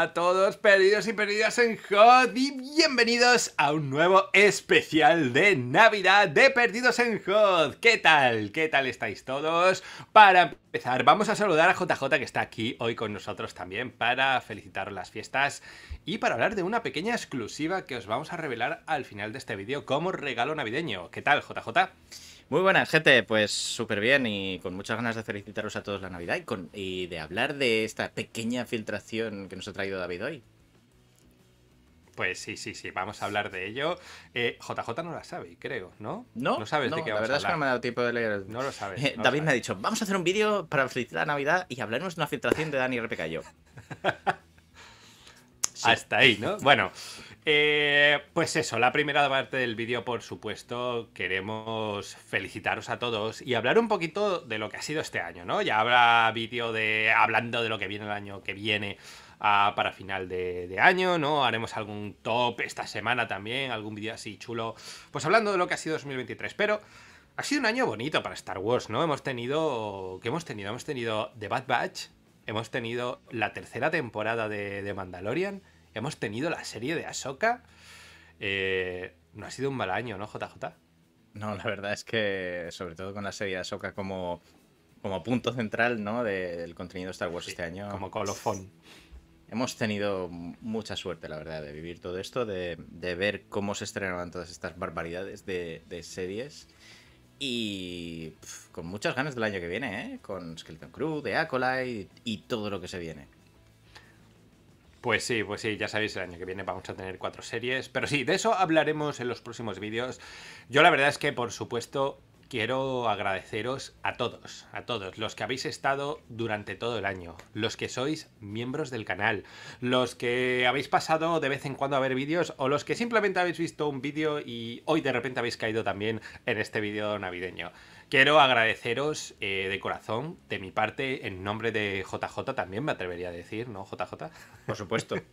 A todos, perdidos y perdidas en Hot y bienvenidos a un nuevo especial de Navidad de Perdidos en Hot. ¿Qué tal? ¿Qué tal estáis todos? Para empezar, vamos a saludar a JJ que está aquí hoy con nosotros también para felicitar las fiestas y para hablar de una pequeña exclusiva que os vamos a revelar al final de este vídeo como regalo navideño. ¿Qué tal, JJ? Muy buenas, gente. Pues súper bien y con muchas ganas de felicitaros a todos la Navidad y de hablar de esta pequeña filtración que nos ha traído David hoy. Pues sí, sí, sí, vamos a hablar de ello. Eh, JJ no la sabe, creo, ¿no? No, no sabes de qué La verdad es que no me ha dado tiempo de leer. No lo sabes. Eh, no David lo me ha dicho, vamos a hacer un vídeo para felicitar la Navidad y hablaremos de una filtración de Dani RPK yo. Sí. Hasta ahí, ¿no? Bueno, eh, pues eso, la primera parte del vídeo, por supuesto, queremos felicitaros a todos y hablar un poquito de lo que ha sido este año, ¿no? Ya habrá vídeo de hablando de lo que viene el año que viene para final de, de año, ¿no? Haremos algún top esta semana también, algún vídeo así chulo, pues hablando de lo que ha sido 2023, pero... Ha sido un año bonito para Star Wars, ¿no? Hemos tenido... ¿Qué hemos tenido? Hemos tenido The Bad Batch, hemos tenido la tercera temporada de, de Mandalorian, hemos tenido la serie de Ahsoka. Eh, no ha sido un mal año, ¿no, JJ? No, la verdad es que, sobre todo con la serie de Ahsoka como, como punto central ¿no? De, del contenido de Star Wars Sí, este año. Como colofón. Hemos tenido mucha suerte, la verdad, de vivir todo esto, de, de ver cómo se estrenaban todas estas barbaridades de, de series. Y con muchas ganas del año que viene, ¿eh? Con Skeleton Crew, de Acolyte y todo lo que se viene. Pues sí, pues sí, ya sabéis, el año que viene vamos a tener cuatro series. Pero sí, de eso hablaremos en los próximos vídeos. Yo la verdad es que, por supuesto, quiero agradeceros a todos, a todos, los que habéis estado durante todo el año, los que sois miembros del canal, los que habéis pasado de vez en cuando a ver vídeos o los que simplemente habéis visto un vídeo y hoy de repente habéis caído también en este vídeo navideño. Quiero agradeceros eh, de corazón, de mi parte, en nombre de JJ también me atrevería a decir, ¿no, JJ? Por supuesto.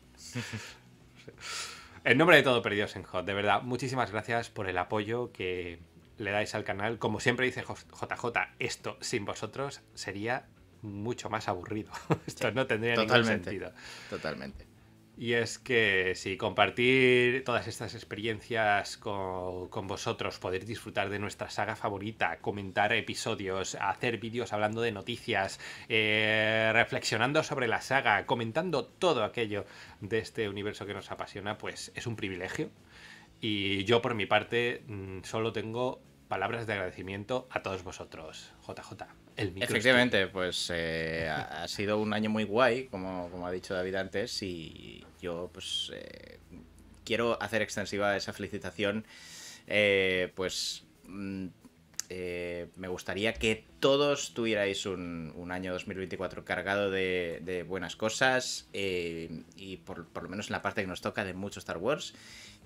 En nombre de todo Perdidos en Hot, de verdad, muchísimas gracias por el apoyo que le dais al canal. Como siempre dice JJ, esto sin vosotros sería mucho más aburrido. Esto no tendría ningún sentido. Totalmente. Y es que sí, compartir todas estas experiencias con, con, vosotros, poder disfrutar de nuestra saga favorita, comentar episodios, hacer vídeos hablando de noticias, eh, reflexionando sobre la saga, comentando todo aquello de este universo que nos apasiona, pues es un privilegio. Y yo por mi parte mm, solo tengo palabras de agradecimiento a todos vosotros, JJ. El micro Efectivamente, es pues eh, ha, sido un año muy guay, como, como ha dicho David antes, y yo pues eh, quiero hacer extensiva esa felicitación, eh, pues mm, me gustaría que todos tuvierais un, un año 2024 cargado de, de buenas cosas, eh, y por, por lo menos en la parte que nos toca de mucho Star Wars,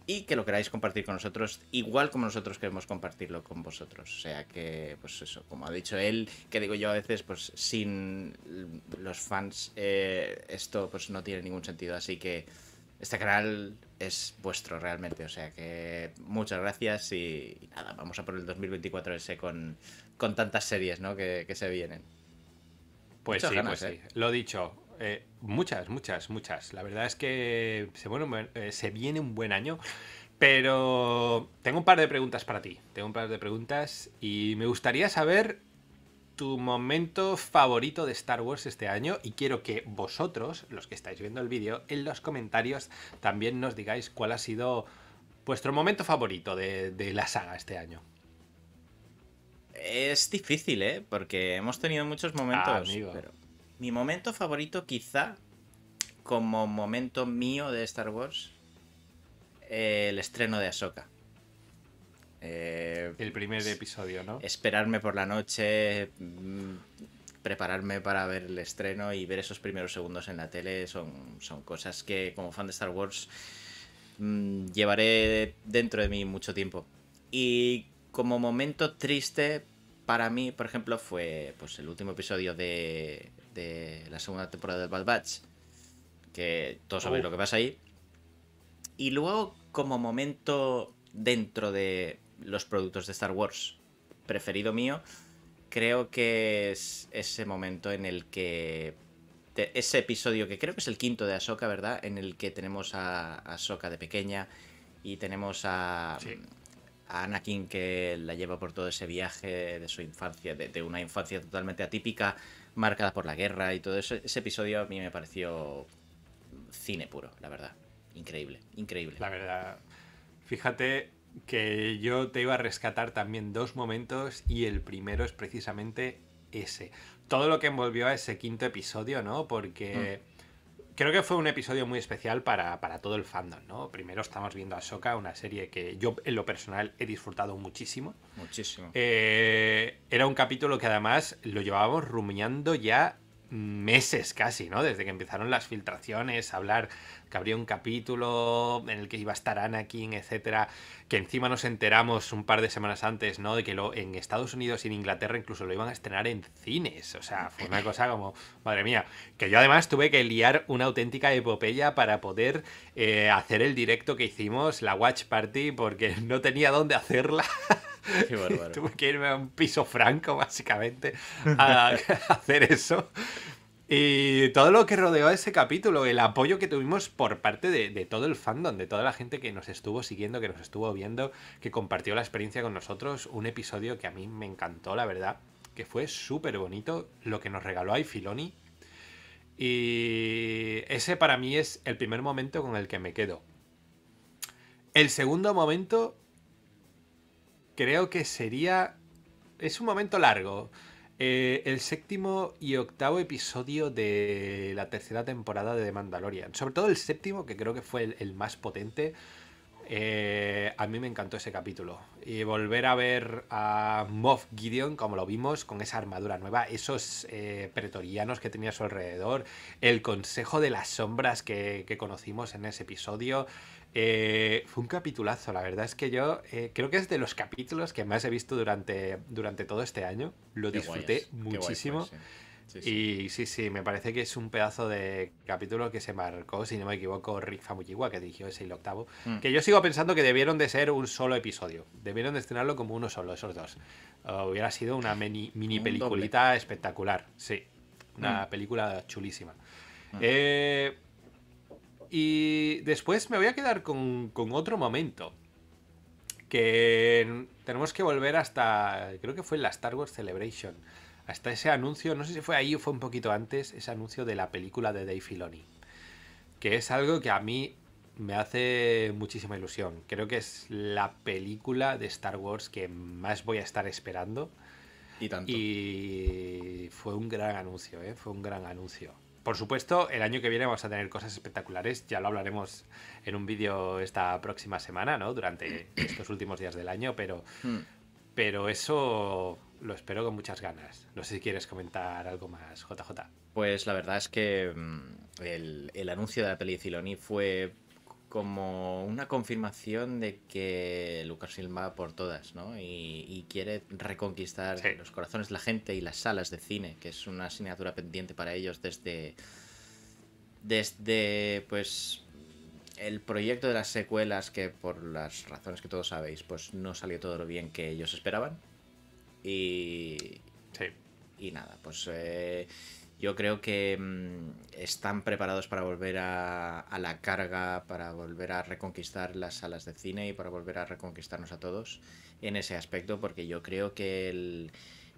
y que lo queráis compartir con nosotros, igual como nosotros queremos compartirlo con vosotros. O sea que, pues eso, como ha dicho él, que digo yo a veces, pues sin los fans eh, esto pues no tiene ningún sentido. Así que este canal es vuestro realmente. O sea que muchas gracias y, y nada, vamos a por el 2024 ese con, con tantas series ¿no? que, que se vienen. Pues Muchas sí, ganas, pues ¿eh? sí. Lo dicho, eh, muchas, muchas, muchas. La verdad es que se, bueno, eh, se, viene un buen año. Pero tengo un par de preguntas para ti. Tengo un par de preguntas y me gustaría saber tu momento favorito de Star Wars este año y quiero que vosotros, los que estáis viendo el vídeo, en los comentarios también nos digáis cuál ha sido vuestro momento favorito de, de la saga este año. Es difícil, ¿eh? Porque hemos tenido muchos momentos. Ah, amigo. Pero mi momento favorito, quizá, como momento mío de Star Wars, eh, el estreno de Ahsoka. Eh, el primer episodio, ¿no? Esperarme por la noche, mmm, prepararme para ver el estreno y ver esos primeros segundos en la tele son, son cosas que, como fan de Star Wars, mmm, llevaré dentro de mí mucho tiempo. Y como momento triste, para mí, por ejemplo, fue pues, el último episodio de, de la segunda temporada del Bad Batch. Que todos sabéis lo que pasa ahí. Y luego, como momento dentro de los productos de Star Wars preferido mío, creo que es ese momento en el que ese episodio que creo que es el quinto de Ahsoka, ¿verdad? En el que tenemos a Ahsoka de pequeña y tenemos a, a Anakin que la lleva por todo ese viaje de su infancia, de, una infancia totalmente atípica, marcada por la guerra y todo eso. Ese episodio a mí me pareció cine puro, la verdad. Increíble, increíble. La verdad. Fíjate que yo te iba a rescatar también dos momentos y el primero es precisamente ese. Todo lo que envolvió a ese quinto episodio, ¿no? Porque... Mm creo que fue un episodio muy especial para, todo el fandom, ¿no? Primero estamos viendo a Soka, una serie que yo en lo personal he disfrutado muchísimo. Muchísimo. Eh, era un capítulo que además lo llevábamos rumiando ya meses casi, ¿no? Desde que empezaron las filtraciones, hablar que habría un capítulo en el que iba a estar Anakin, etcétera, que encima nos enteramos un par de semanas antes, ¿no? De que lo, en Estados Unidos y en Inglaterra incluso lo iban a estrenar en cines, o sea, fue una cosa como, madre mía, que yo además tuve que liar una auténtica epopeya para poder eh, hacer el directo que hicimos, la Watch Party, porque no tenía dónde hacerla. Tuve que irme a un piso franco, básicamente, a hacer eso. Y todo lo que rodeó ese capítulo, el apoyo que tuvimos por parte de, todo el fandom, de toda la gente que nos estuvo siguiendo, que nos estuvo viendo, que compartió la experiencia con nosotros, un episodio que a mí me encantó, la verdad, que fue súper bonito, lo que nos regaló a Filoni. Y ese para mí es el primer momento con el que me quedo. El segundo momento creo que sería... Es un momento largo. Eh, el séptimo y octavo episodio de la tercera temporada de The Mandalorian. Sobre todo el séptimo, que creo que fue el, más potente. Eh, a mí me encantó ese capítulo. Y volver a ver a Moff Gideon, como lo vimos, con esa armadura nueva, esos eh, pretorianos que tenía a su alrededor, el consejo de las sombras que, que conocimos en ese episodio. Eh, fue un capitulazo, la verdad es que yo creo que es de los capítulos que más he visto durante, durante todo este año. Lo disfruté muchísimo. Y sí, sí, me parece que es un pedazo de capítulo que se marcó, si no me equivoco, Rick Famuyiwa, que dirigió ese y el octavo. Mm. Que yo sigo pensando que debieron de ser un solo episodio. Debieron de estrenarlo como uno solo, esos dos. hubiera sido una mini, mini peliculita espectacular. Sí, una mm. película chulísima. Mm. Eh y después me voy a quedar con, otro momento. Que tenemos que volver hasta. Creo que fue la Star Wars Celebration. Hasta ese anuncio, no sé si fue ahí o fue un poquito antes, ese anuncio de la película de Dave Filoni. Que es algo que a mí me hace muchísima ilusión. Creo que es la película de Star Wars que más voy a estar esperando. Y tanto. Y fue un gran anuncio, ¿eh? Fue un gran anuncio. Por supuesto, el año que viene vamos a tener cosas espectaculares. Ya lo hablaremos en un vídeo esta próxima semana, ¿no? Durante estos últimos días del año, pero, hmm. pero eso lo espero con muchas ganas. No sé si quieres comentar algo más, JJ. Pues la verdad es que mm, el, anuncio de la peli de Filoni fue como una confirmación de que Lucasfilm va por todas, ¿no? Y, quiere reconquistar los corazones de la gente y las salas de cine, que es una asignatura pendiente para ellos desde. Desde, pues. El proyecto de las secuelas, que por las razones que todos sabéis, pues no salió todo lo bien que ellos esperaban. Y. Sí. Y nada, pues. Eh, yo creo que mm, están preparados para volver a, la carga, para volver a reconquistar las salas de cine y para volver a reconquistarnos a todos en ese aspecto, porque yo creo que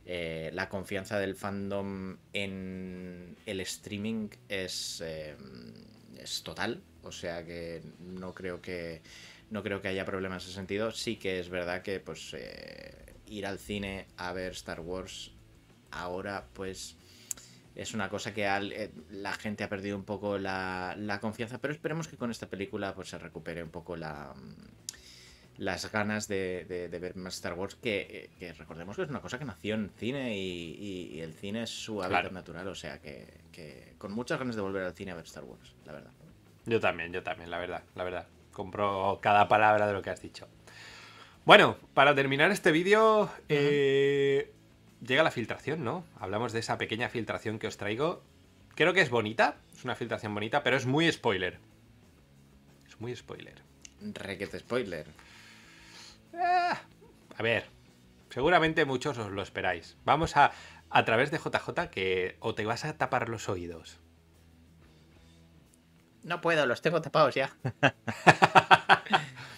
eh, la confianza del fandom en el streaming es, eh, es total, o sea que no creo que no creo que haya problemas en ese sentido. Sí que es verdad que pues eh, ir al cine a ver Star Wars ahora pues es una cosa que eh, la gente ha perdido un poco la, confianza, pero esperemos que con esta película pues se recupere un poco la, mm, las ganas de, ver más Star Wars, que, recordemos que es una cosa que nació en cine y, el cine es su hábitat natural, o sea que, con muchas ganas de volver al cine a ver Star Wars, la verdad. Yo también, yo también, la verdad, la verdad. Compro cada palabra de lo que has dicho. Bueno, para terminar este vídeo, eh, llega la filtración, ¿no? Hablamos de esa pequeña filtración que os traigo. Creo que es bonita, es una filtración bonita, pero es muy spoiler. Es muy spoiler. Requete spoiler. Ah, a ver, seguramente muchos os lo esperáis. Vamos a, a través de JJ, que o te vas a tapar los oídos No puedo, los tengo tapados ya.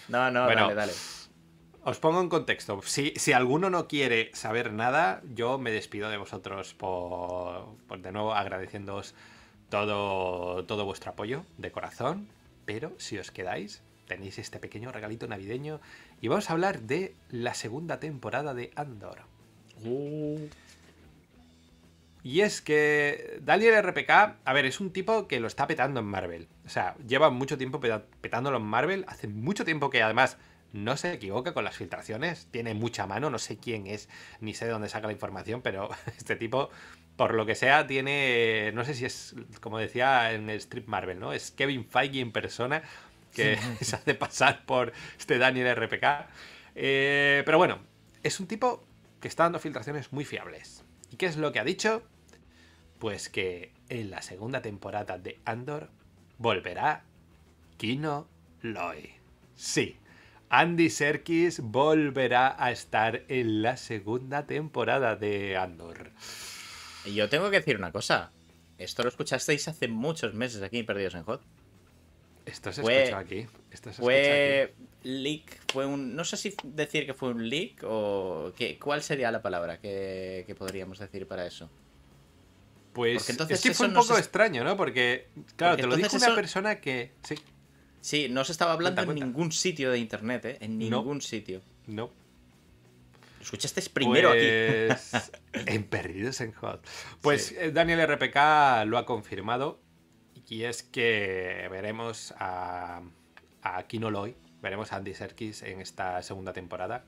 no, no, Bueno, dale, dale. Os pongo en contexto. Si, si alguno no quiere saber nada, yo me despido de vosotros por, por de nuevo agradeciéndoos todo, todo vuestro apoyo de corazón. Pero si os quedáis, tenéis este pequeño regalito navideño y vamos a hablar de la segunda temporada de Andor. Uh, Y es que Daniel RPK, a ver, es un tipo que lo está petando en Marvel. O sea, lleva mucho tiempo petándolo en Marvel. Hace mucho tiempo que además no se equivoca con las filtraciones. Tiene mucha mano, no sé quién es, ni sé de dónde saca la información, pero este tipo, por lo que sea, tiene. No sé si es, como decía en el strip Marvel, ¿no? Es Kevin Feige en persona que se hace pasar por este Daniel RPK. Eh, pero bueno, es un tipo que está dando filtraciones muy fiables. ¿Y qué es lo que ha dicho? Pues que en la segunda temporada de Andor volverá Kino Loy. Sí, Andy Serkis volverá a estar en la segunda temporada de Andor. Yo tengo que decir una cosa. Esto lo escuchasteis hace muchos meses aquí en Perdidos en Hot. Esto se Fue- escucha aquí. Esto se escucha Fue leak, fue un... No sé si decir que fue un leak o... Que, ¿Cuál sería la palabra que, que podríamos decir para eso? aquí. Pues entonces es que fue un no poco se- extraño, ¿no? Porque, claro, Porque te lo dijo una eso- persona que... Sí, Sí, no se estaba hablando Cuenta, en cuenta. ningún sitio de internet, ¿eh? En No. ningún sitio. no. Lo escuchasteis primero aquí. Pues, en Perdidos en Hot. Pues eh, Daniel RPK lo ha confirmado. Y es que veremos a, a Kino Loy, veremos a Andy Serkis en esta segunda temporada.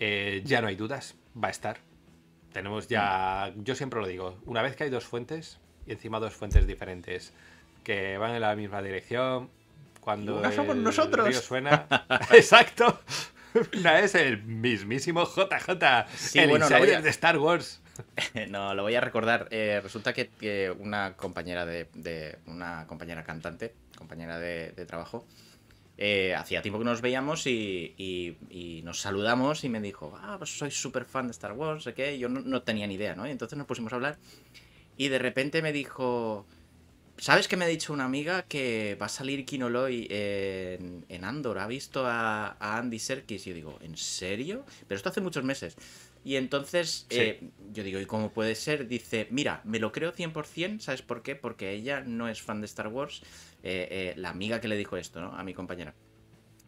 Eh, ya no hay dudas, va a estar. Tenemos ya, yo siempre lo digo, una vez que hay dos fuentes, y encima dos fuentes diferentes, que van en la misma dirección, cuando una somos el nosotros. río suena... Exacto. Una es el mismísimo JJ, Sí, el bueno, insider a- de Star Wars. No, lo voy a recordar. Eh, resulta que, que una compañera de, de- Una compañera cantante, compañera de, de trabajo, eh, hacía tiempo que nos veíamos y, y- y nos saludamos y me dijo, ah, pues soy súper fan de Star Wars, sé qué. Yo no, no tenía ni idea, ¿no? Y entonces nos pusimos a hablar y de repente me dijo, ¿sabes qué me ha dicho una amiga que va a salir Kinoloy en, en Andor? ¿Ha visto a, a Andy Serkis? Y yo digo, ¿en serio? Pero esto hace muchos meses. Y entonces Sí. eh, yo digo, ¿y cómo puede ser? Dice, mira, me lo creo 100%, ¿sabes por qué? Porque ella no es fan de Star Wars. Eh, eh, la amiga que le dijo esto, ¿no? A mi compañera.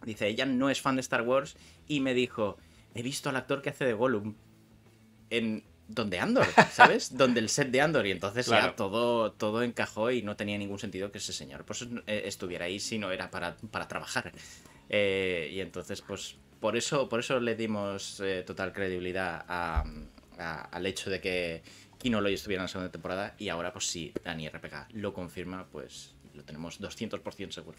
Dice, ella no es fan de Star Wars y me dijo, he visto al actor que hace de Gollum en donde Andor, ¿sabes? donde el set de Andor y entonces Claro. ya todo, todo encajó y no tenía ningún sentido que ese señor pues eh, estuviera ahí si no era para, para trabajar. Eh, y entonces pues por eso, por eso le dimos eh, total credibilidad a- a- al hecho de que Kino Loy estuviera en la segunda temporada y ahora pues si Dani RPK lo confirma pues lo tenemos 200% seguro.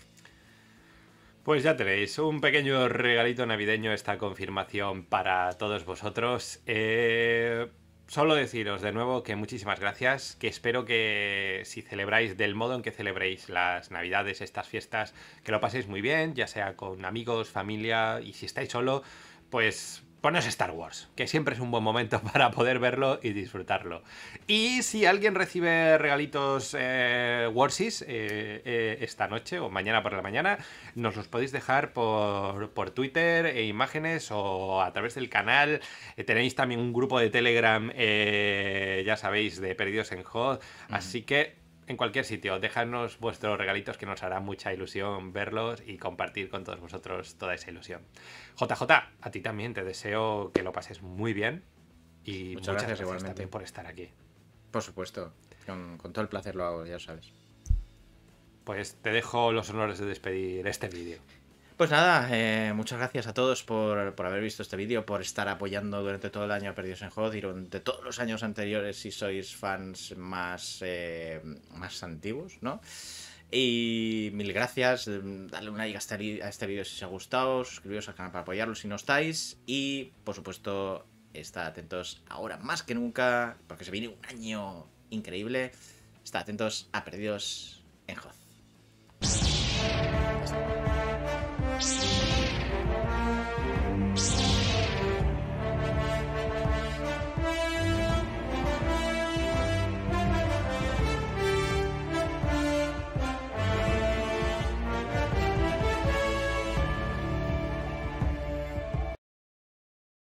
Pues ya tenéis un pequeño regalito navideño esta confirmación para todos vosotros. Eh, solo deciros de nuevo que muchísimas gracias, que espero que si celebráis del modo en que celebréis las navidades, estas fiestas, que lo paséis muy bien, ya sea con amigos, familia y si estáis solo, pues poneos Star Wars, que siempre es un buen momento para poder verlo y disfrutarlo. Y si alguien recibe regalitos eh, Warsis eh, eh, esta noche o mañana por la mañana, nos los podéis dejar por, por Twitter e imágenes o a través del canal. Eh, tenéis también un grupo de Telegram, ya sabéis, de Perdidos en Hot. Así que en cualquier sitio, dejadnos vuestros regalitos que nos hará mucha ilusión verlos y compartir con todos vosotros toda esa ilusión. JJ, a ti también te deseo que lo pases muy bien y Muchas gracias, igualmente. también por estar aquí. Por supuesto, con, con todo el placer lo hago, ya lo sabes. Pues te dejo los honores de despedir este vídeo. Pues nada, eh, muchas gracias a todos por, por haber visto este vídeo, por estar apoyando durante todo el año a Perdidos en Hot y durante todos los años anteriores si sois fans más, eh, más antiguos, ¿no? Y mil gracias, dale un like a este, a este vídeo si os ha gustado, suscribiros al canal para apoyarlo si no estáis y por supuesto estad atentos ahora más que nunca, porque se viene un año increíble, estad atentos a Perdidos en Hot.